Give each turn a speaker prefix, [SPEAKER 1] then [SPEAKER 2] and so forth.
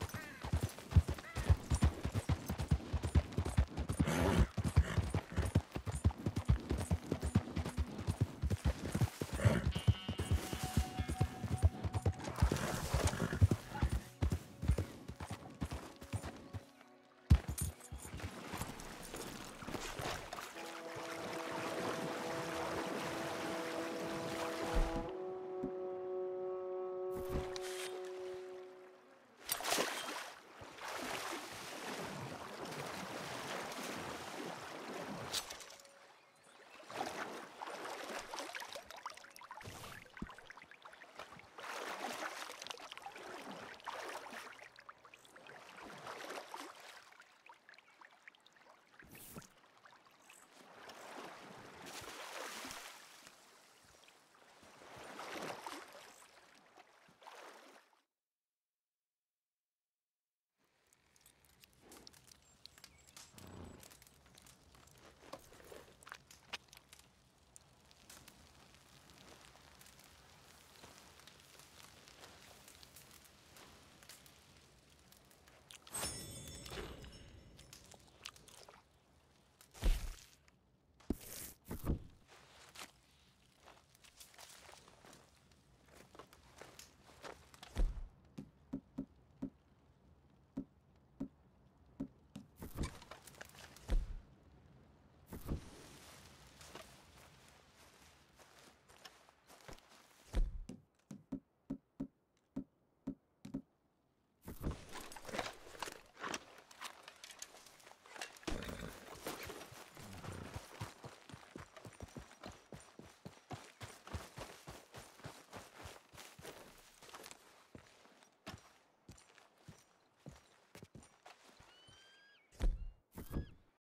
[SPEAKER 1] Yep.